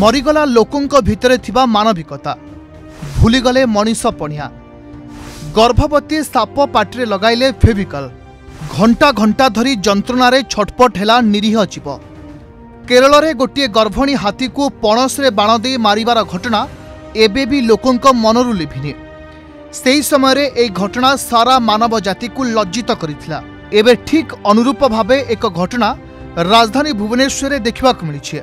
ମରିଗଲା ଲୋକଙ୍କ ଭିତରେ ଥିବା ମାନବିକତା। ଭୁଲିଗଲେ ମଣିଷ ପଣିଆ। ଗର୍ଭବତୀ ସାପ ପାଟିରେ ଲଗାଇଲେ ଫେଭିକଲ। ଘଣ୍ଟା ଘଣ୍ଟା ଧରି ଯନ୍ତ୍ରଣାରେ ଛଟପଟ ହେଲା ନିରୀହ ଜୀବ। କେରଳରେ ଗୋଟିଏ ଗର୍ଭଣୀ ହାତୀକୁ ପଣସରେ ବାଣ ଦେଇ ମାରିବାର ଘଟଣା ଏବେ ବି ଲୋକଙ୍କ ମନରୁ ଲିଭିନି। ସେହି ସମୟରେ ଏହି ଘଟଣା ସାରା ମାନବ ଜାତିକୁ ଲଜ୍ଜିତ କରିଥିଲା। ଏବେ ଠିକ୍ ଅନୁରୂପ ଭାବେ ଏକ ଘଟଣା ରାଜଧାନୀ ଭୁବନେଶ୍ୱରରେ ଦେଖିବାକୁ ମିଳିଛି।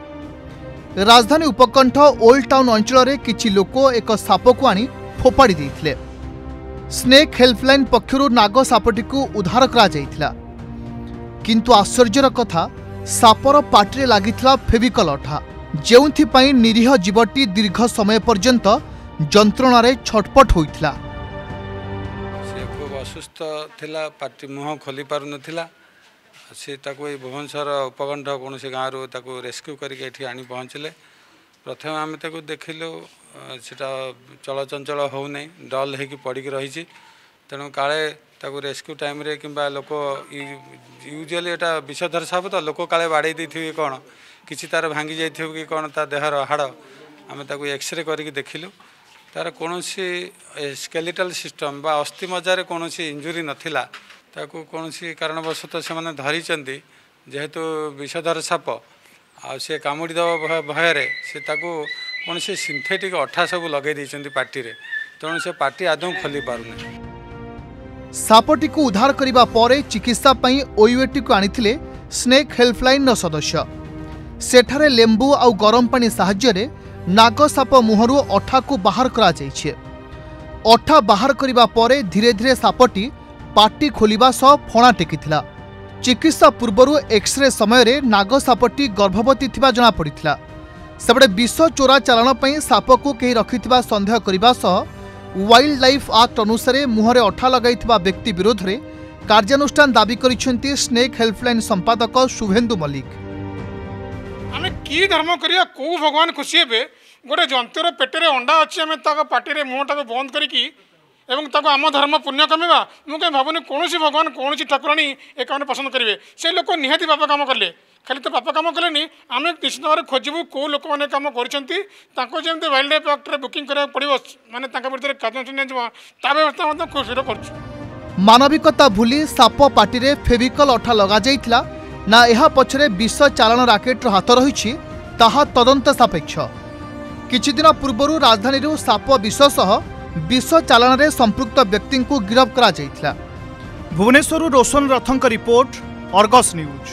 ରାଜଧାନୀ ଉପକଣ୍ଠ ଓଲ୍ଡ ଟାଉନ୍ ଅଞ୍ଚଳରେ କିଛି ଲୋକ ଏକ ସାପକୁ ଆଣି ଫୋପାଡ଼ି ଦେଇଥିଲେ ସ୍ନେକ୍ ହେଲ୍ପଲାଇନ୍ ପକ୍ଷରୁ ନାଗ ସାପଟିକୁ ଉଦ୍ଧାର କରାଯାଇଥିଲା କିନ୍ତୁ ଆଶ୍ଚର୍ଯ୍ୟର କଥା ସାପର ପାଟିରେ ଲାଗିଥିଲା ଫେଭିକଲ ଅଠା ଯେଉଁଥିପାଇଁ ନିରୀହ ଜୀବଟି ଦୀର୍ଘ ସମୟ ପର୍ଯ୍ୟନ୍ତ ଯନ୍ତ୍ରଣାରେ ଛଟପଟ ହୋଇଥିଲା ସେ ଖୁବ୍ ଅସୁସ୍ଥ ଥିଲା ପାଟି ମୁହଁ ଖୋଲି ପାରୁନଥିଲା ସେ ତାକୁ ଏଇ ଭୁବନେଶ୍ୱର ଉପକଣ୍ଠ କୌଣସି ଗାଁରୁ ତାକୁ ରେସ୍କ୍ୟୁ କରିକି ଏଠି ଆଣି ପହଞ୍ଚିଲେ। ପ୍ରଥମେ ଆମେ ତାକୁ ଦେଖିଲୁ ଅ, ସେଟା ଚଳଚଞ୍ଚଳ ହେଉନାହିଁ ଡଲ୍ ହେଇକି ପଡ଼ିକି ରହିଛି। ତେଣୁ କାଳେ ତାକୁ ରେସ୍କ୍ୟୁ ଟାଇମ୍ରେ କିମ୍ବା ଲୋକ ୟୁଜୁଆଲି ଏଟା ବିଷଧର ସାପ ତ ଲୋକ କାଳେ ବାଡ଼େଇ ଦେଇଥିବେ କି କ'ଣ? କିଛି ତାର ଭାଙ୍ଗି ଯାଇଥିବ କି କ'ଣ ତା ଦେହର ହାଡ଼? ଆମେ ତାକୁ ଏକ୍ସରେ କରିକି ଦେଖିଲୁ। ତାର କୌଣସି ସ୍କେଲିଟାଲ ସିଷ୍ଟମ୍ ବା ଅସ୍ଥି ମଜ୍ଜାରେ କୌଣସି ଇଞ୍ଜୁରି ନଥିଲା। ତାକୁ କୌଣସି କାରଣବଶତଃ ସେମାନେ ଧରିଛନ୍ତି ଯେହେତୁ ବିଷଧର ସାପ ଆଉ ସେ କାମୁଡ଼ି ଦେବା ଭୟ- ଭୟରେ ସେ ତାକୁ କୌଣସି ସିନ୍ଥେଟିକ୍ ଅଠା ସବୁ ଲଗାଇ ଦେଇଛନ୍ତି ପାଟିରେ। ତେଣୁ ସେ ପାଟି ଆଦୌ ଖୋଲି ପାରୁନି। ସାପଟିକୁ ଉଦ୍ଧାର କରିବା ପରେ ଚିକିତ୍ସା ପାଇଁ ଓୟୁଏଟିକୁ ଆଣିଥିଲେ ସ୍ନେକ୍ ହେଲ୍ପଲାଇନ୍ର ସଦସ୍ୟ। ସେଠାରେ ଲେମ୍ବୁ ଆଉ ଗରମ ପାଣି ସାହାଯ୍ୟରେ ନାଗସାପ ମୁହଁରୁ ଅଠାକୁ ବାହାର କରାଯାଇଛି। ଅଠା ବାହାର କରିବା ପରେ ଧୀରେ ଧୀରେ ସାପଟି ପାଟି ଖୋଲିବା ସହ ଫଣା ଟେକିଥିଲା। ଚିକିତ୍ସା ପୂର୍ବରୁ ଏକ୍ସରେ ସମୟରେ ନାଗସାପଟି ଗର୍ଭବତୀ ଥିବା ଜଣାପଡ଼ିଥିଲା। ସେପଟେ ବିଷ ଚୋରା ଚାଲାଣ ପାଇଁ ସାପକୁ କେହି ରଖିଥିବା ସନ୍ଦେହ କରିବା ସହ ୱାଇଲ୍ଡ ଲାଇଫ୍ ଆକ୍ଟ ଅନୁସାରେ ମୁହଁରେ ଅଠା ଲଗାଇଥିବା ବ୍ୟକ୍ତି ବିରୋଧରେ କାର୍ଯ୍ୟାନୁଷ୍ଠାନ ଦାବି କରିଛନ୍ତି ସ୍ନେକ୍ ହେଲ୍ପଲାଇନ୍ ସମ୍ପାଦକ ଶୁଭେନ୍ଦୁ ମଲ୍ଲିକ। ଆମେ କି ଧର୍ମ କରିବା କେଉଁ ଭଗବାନ ଖୁସି ହେବେ? ଗୋଟେ ଜନ୍ତୁର ପେଟରେ ଅଣ୍ଡା ଅଛି ଆମେ ତାଙ୍କ ପାଟିରେ ମୁହଁଟାକୁ ବନ୍ଦ କରିକି ଏବଂ ତାକୁ ଆମ ଧର୍ମ ପୁଣ୍ୟ କମେଇବା ମୁଁ କାହିଁ ଭାବୁନି କୌଣସି ଭଗବାନ କୌଣସି ଠାକୁରାଣୀ ଏ କାମରେ ପସନ୍ଦ କରିବେ। ସେ ଲୋକ ନିହାତି ପାପ କାମ କଲେ। ଖାଲି ତ ପାପ କାମ କଲେନି ଆମେ ନିଶ୍ଚିତ ଭାବରେ ଖୋଜିବୁ କେଉଁ ଲୋକମାନେ କାମ କରିଛନ୍ତି ତାଙ୍କୁ ଯେମିତି ୱାଇଲ୍ଡ ଲାଇଫ୍ ଆକ୍ଟରେ ବୁକିଂ କରିବାକୁ ପଡ଼ିବ ମାନେ ତାଙ୍କ ବିରୁଦ୍ଧରେ କାର୍ଯ୍ୟାନୁଷ୍ଠାନ ନିଆଯିବ ତା ବ୍ୟବସ୍ଥା ମଧ୍ୟ ଖୁସିରେ କରୁଛୁ। ମାନବିକତା ଭୁଲି ସାପ ପାଟିରେ ଫେଭିକଲ ଅଠା ଲଗାଯାଇଥିଲା ନା ଏହା ପଛରେ ବିଷ ଚାଲାଣ ରାକେଟର ହାତ ରହିଛି ତାହା ତଦନ୍ତ ସାପେକ୍ଷ। କିଛିଦିନ ପୂର୍ବରୁ ରାଜଧାନୀରୁ ସାପ ବିଷ ସହ ବିଷ ଚାଲାଣରେ ସମ୍ପୃକ୍ତ ବ୍ୟକ୍ତିଙ୍କୁ ଗିରଫ କରାଯାଇଥିଲା। ଭୁବନେଶ୍ୱରରୁ ରୋଶନ ରଥଙ୍କ ରିପୋର୍ଟ ଅର୍ଗସ୍ ନ୍ୟୁଜ୍।